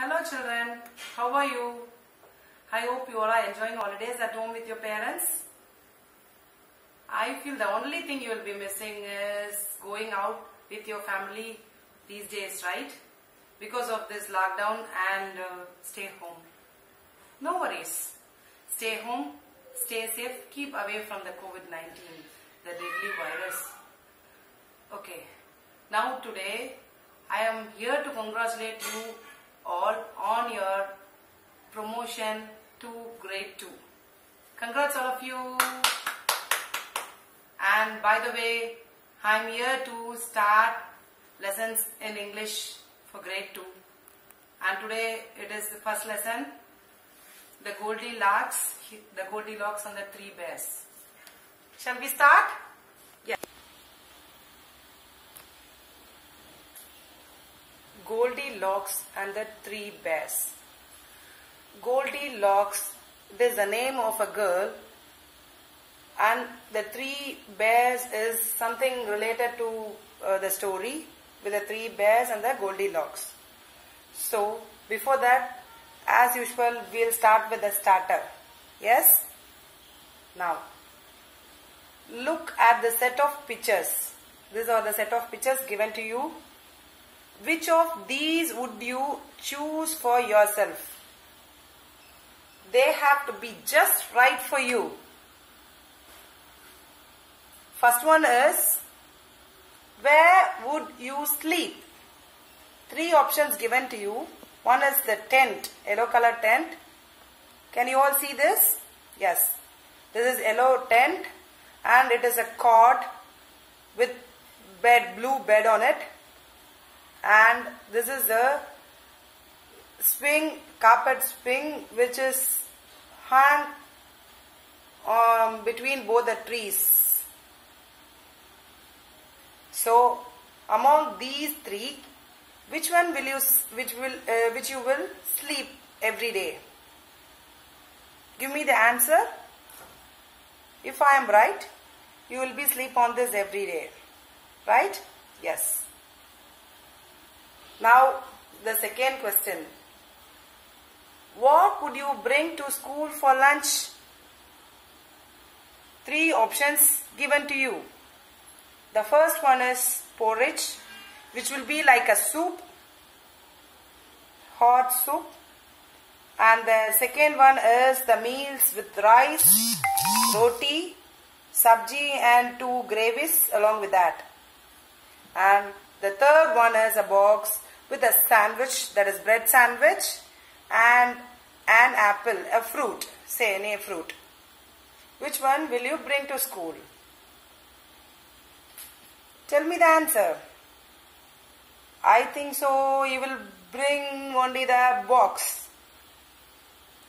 Hello children, how are you? I hope you all are enjoying holidays at home with your parents. I feel the only thing you will be missing is going out with your family these days, right? Because of this lockdown and uh, stay home. No worries. Stay home, stay safe, keep away from the COVID-19, the deadly virus. Okay. Now today I am here to congratulate you all on your promotion to grade 2. Congrats all of you. And by the way, I am here to start lessons in English for grade 2. And today it is the first lesson, the Goldilocks, the Goldilocks and the three bears. Shall we start? Goldilocks and the Three Bears. Goldilocks is the name of a girl and the three bears is something related to uh, the story with the three bears and the Goldilocks. So before that as usual we'll start with the starter. Yes? Now look at the set of pictures. These are the set of pictures given to you which of these would you choose for yourself? They have to be just right for you. First one is, where would you sleep? Three options given to you. One is the tent, yellow color tent. Can you all see this? Yes. This is yellow tent and it is a cot with bed, blue bed on it and this is the swing carpet swing which is hung um, between both the trees. So among these three which one will you which will uh, which you will sleep every day? Give me the answer. If i am right you will be sleep on this every day. Right? Yes now, the second question. What would you bring to school for lunch? Three options given to you. The first one is porridge, which will be like a soup, hot soup. And the second one is the meals with rice, roti, sabji and two gravies along with that. And the third one is a box with a sandwich that is bread sandwich and an apple, a fruit, say any fruit. Which one will you bring to school? Tell me the answer. I think so you will bring only the box.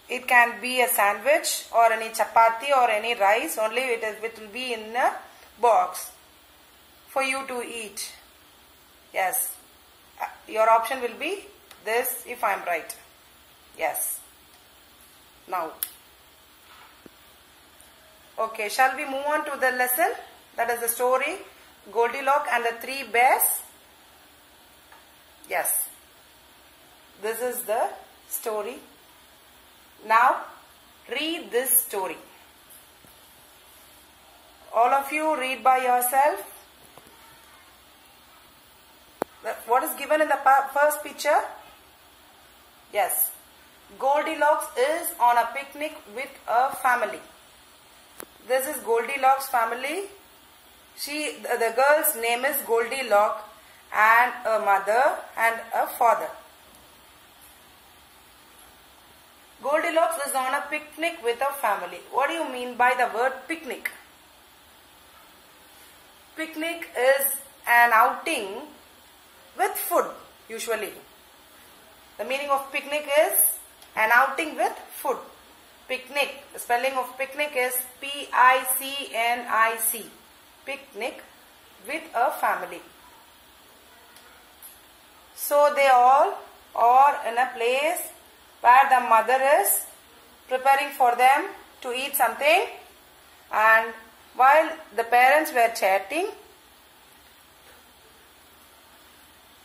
It can be a sandwich or any chapati or any rice only it, is, it will be in a box for you to eat. Yes your option will be this if I am right. Yes. Now. Okay, shall we move on to the lesson? That is the story. Goldilocks and the three bears. Yes. This is the story. Now, read this story. All of you read by yourself. What is given in the first picture? Yes. Goldilocks is on a picnic with a family. This is Goldilocks family. She, the girl's name is Goldilocks and a mother and a father. Goldilocks is on a picnic with a family. What do you mean by the word picnic? Picnic is an outing with food usually. The meaning of picnic is an outing with food. Picnic. The spelling of picnic is P-I-C-N-I-C. Picnic with a family. So they all are in a place where the mother is preparing for them to eat something and while the parents were chatting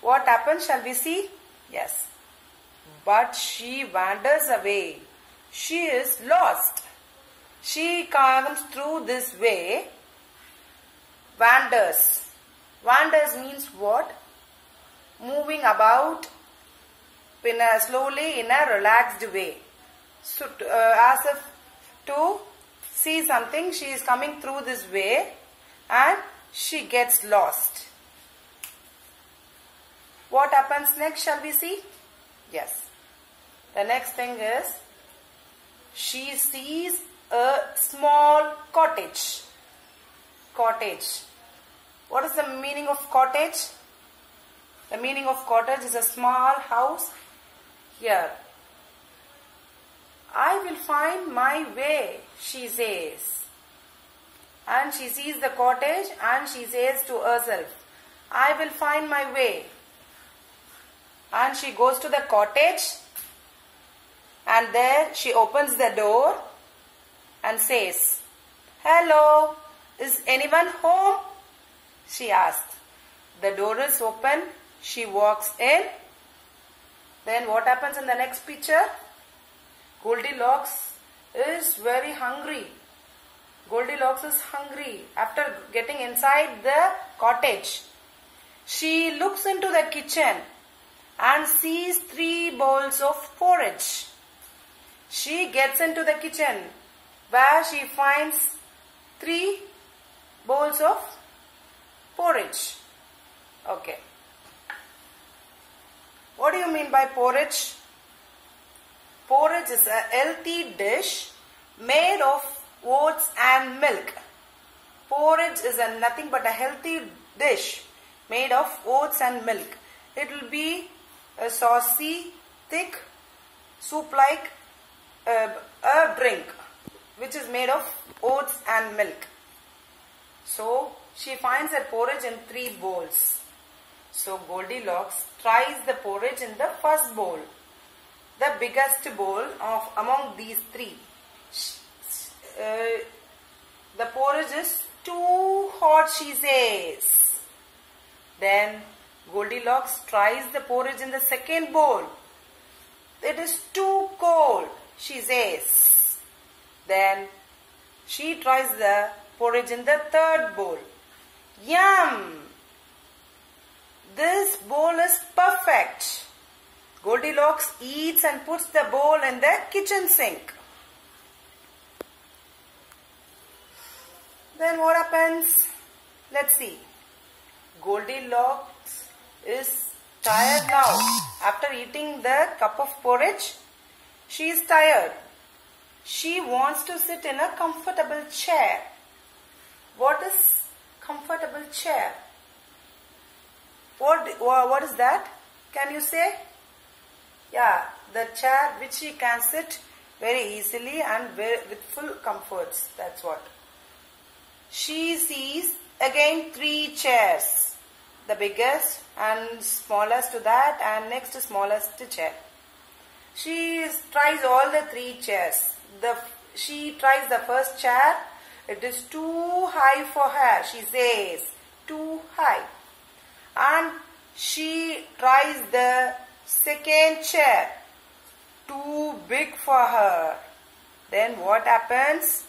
what happens? shall we see? Yes. but she wanders away. She is lost. She comes through this way, wanders. Wanders means what? Moving about in a slowly in a relaxed way. So, uh, as if to see something, she is coming through this way and she gets lost. What happens next shall we see? Yes. The next thing is she sees a small cottage. Cottage. What is the meaning of cottage? The meaning of cottage is a small house. Here. I will find my way, she says. And she sees the cottage and she says to herself, I will find my way. And she goes to the cottage and there she opens the door and says, Hello, is anyone home? She asks. The door is open. She walks in. Then what happens in the next picture? Goldilocks is very hungry. Goldilocks is hungry. After getting inside the cottage, she looks into the kitchen and sees three bowls of porridge. She gets into the kitchen where she finds three bowls of porridge. Okay. What do you mean by porridge? Porridge is a healthy dish made of oats and milk. Porridge is a nothing but a healthy dish made of oats and milk. It will be a saucy, thick, soup-like uh, a drink which is made of oats and milk. So she finds a porridge in three bowls. So Goldilocks tries the porridge in the first bowl, the biggest bowl of among these three. Uh, the porridge is too hot, she says. Then Goldilocks tries the porridge in the second bowl. It is too cold, she says. Then she tries the porridge in the third bowl. Yum! This bowl is perfect. Goldilocks eats and puts the bowl in the kitchen sink. Then what happens? Let's see. Goldilocks is tired now. After eating the cup of porridge, she is tired. She wants to sit in a comfortable chair. What is comfortable chair? What, what is that? Can you say? Yeah, the chair which she can sit very easily and with full comforts. That's what. She sees again three chairs. The biggest and smallest to that and next smallest chair. She tries all the three chairs. The, she tries the first chair. It is too high for her, she says. Too high. And she tries the second chair. Too big for her. Then what happens?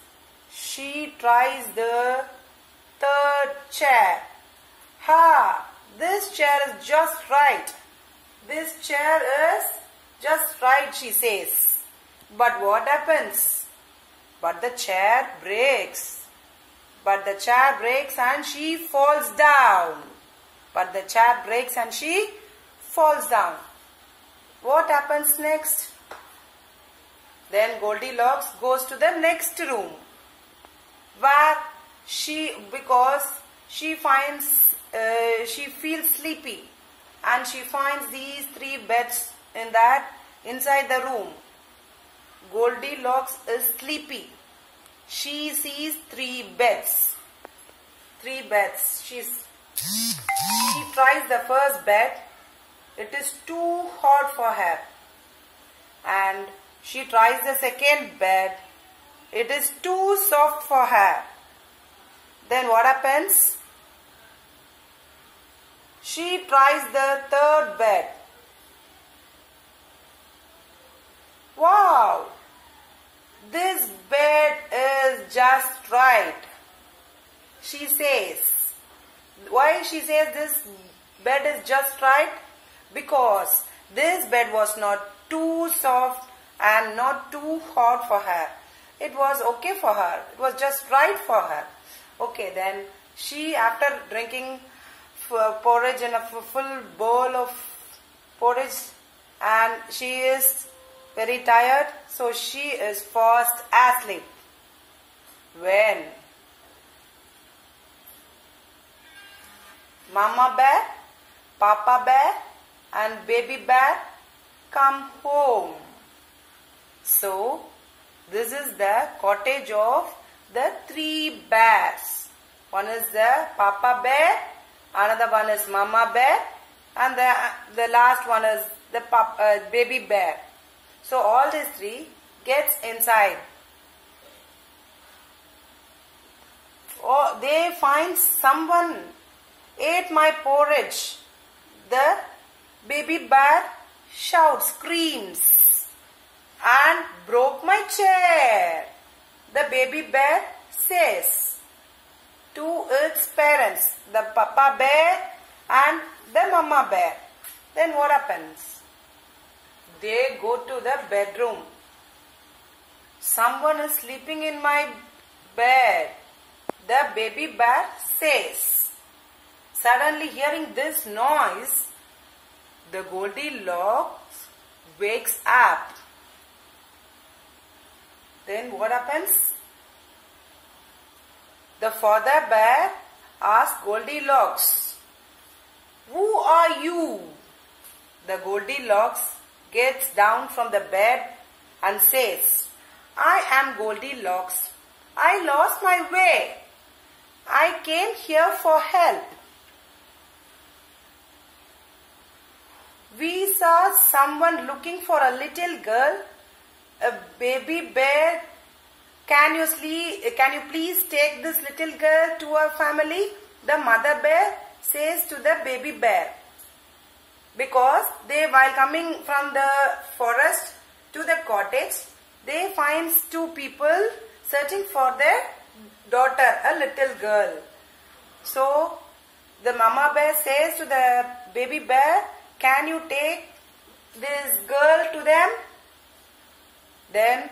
She tries the third chair. Ha! This chair is just right. This chair is just right, she says. But what happens? But the chair breaks. But the chair breaks and she falls down. But the chair breaks and she falls down. What happens next? Then Goldilocks goes to the next room where she, because she finds, uh, she feels sleepy and she finds these three beds in that, inside the room. Goldilocks is sleepy. She sees three beds. Three beds. She's, she tries the first bed. It is too hot for her. And she tries the second bed. It is too soft for her. Then what happens? She tries the third bed. Wow! This bed is just right. She says. Why she says this bed is just right? Because this bed was not too soft and not too hot for her. It was okay for her. It was just right for her. Okay, then she, after drinking porridge in a full bowl of porridge, and she is very tired, so she is fast asleep. When Mama bear, Papa bear, and baby bear come home. So, this is the cottage of the three bears. One is the Papa bear, another one is Mama bear, and the, the last one is the uh, baby bear. So all these three gets inside. Oh, they find someone ate my porridge. The baby bear shouts, screams and broke my chair. The baby bear says to its parents, the papa bear and the mama bear. Then what happens? They go to the bedroom. Someone is sleeping in my bed. The baby bear says. Suddenly hearing this noise, the Goldilocks wakes up then what happens? The father bear asks Goldilocks, Who are you? The Goldilocks gets down from the bed and says, I am Goldilocks. I lost my way. I came here for help. We saw someone looking for a little girl a baby bear, can you, sleep, can you please take this little girl to our family? The mother bear says to the baby bear. Because they, while coming from the forest to the cottage, they find two people searching for their daughter, a little girl. So, the mama bear says to the baby bear, can you take this girl to them? Then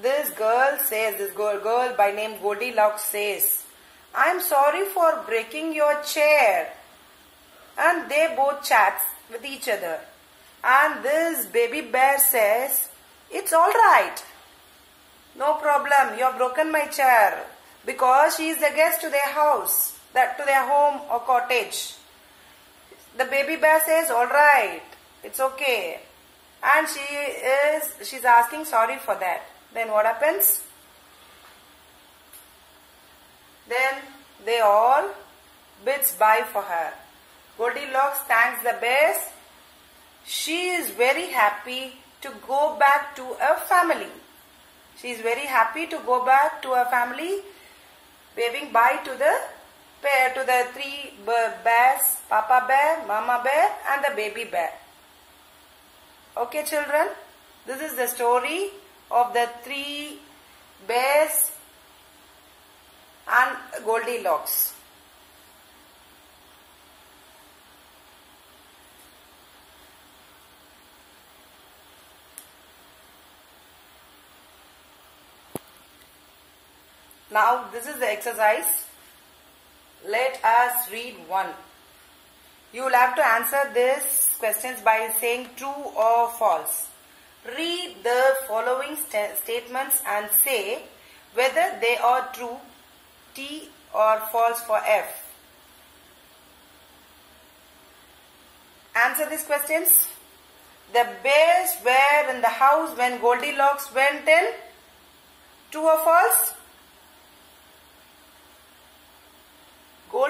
this girl says, this girl, girl by name Goldilocks says, I am sorry for breaking your chair. And they both chat with each other. And this baby bear says, it's alright. No problem, you have broken my chair. Because she is a guest to their house, that to their home or cottage. The baby bear says, alright, it's okay and she is she's asking sorry for that. Then what happens? Then they all bids bye for her. Goldilocks thanks the bears. She is very happy to go back to her family. She is very happy to go back to her family waving bye to the pair to the three bears papa bear mama bear and the baby bear Okay children, this is the story of the three bears and Goldilocks. Now this is the exercise. Let us read one. You will have to answer these questions by saying true or false. Read the following st statements and say whether they are true T or false for F. Answer these questions. The bears were in the house when Goldilocks went in. True or false?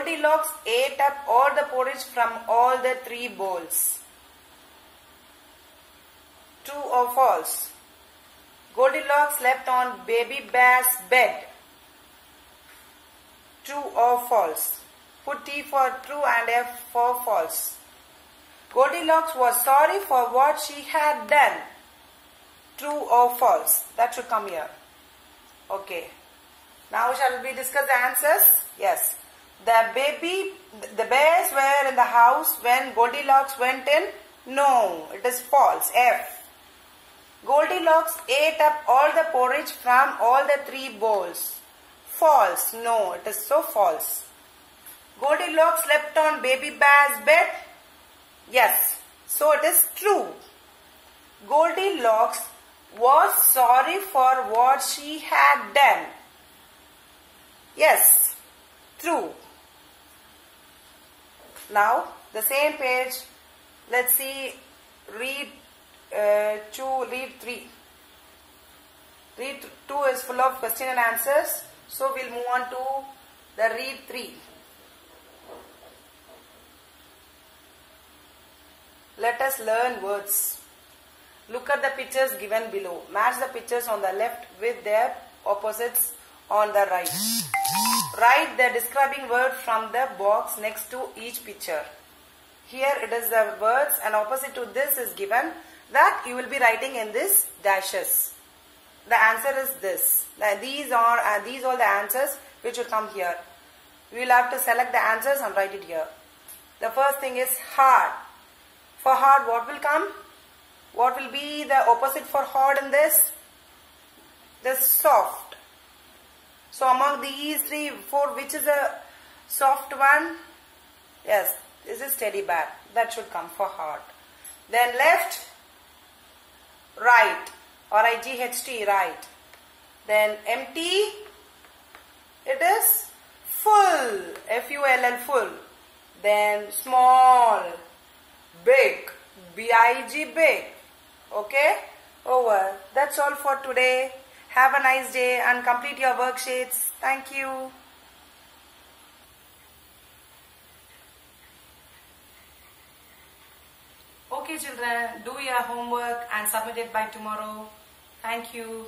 Goldilocks ate up all the porridge from all the three bowls. True or false? Goldilocks slept on baby bear's bed. True or false? Put T for true and F for false. Goldilocks was sorry for what she had done. True or false? That should come here. Okay. Now shall we discuss the answers? Yes. The baby, the bears were in the house when Goldilocks went in? No, it is false. F. Goldilocks ate up all the porridge from all the three bowls. False. No, it is so false. Goldilocks slept on baby bear's bed? Yes. So it is true. Goldilocks was sorry for what she had done. Yes, true. Now, the same page, let's see, read uh, 2, read 3. Read 2 is full of question and answers. So, we'll move on to the read 3. Let us learn words. Look at the pictures given below. Match the pictures on the left with their opposites on the right. Write the describing word from the box next to each picture. Here it is the words and opposite to this is given that you will be writing in this dashes. The answer is this. These are uh, these all the answers which will come here. We will have to select the answers and write it here. The first thing is hard. For hard what will come? What will be the opposite for hard in this? This soft. So among these three, four, which is a soft one? Yes, this is teddy bear. That should come for hard. Then left, right, R-I-G-H-T, right. Then empty, it is full, F-U-L-L, full. Then small, big, B-I-G, big. Okay? Over. That's all for today. Have a nice day and complete your worksheets. Thank you. Okay children, do your homework and submit it by tomorrow. Thank you.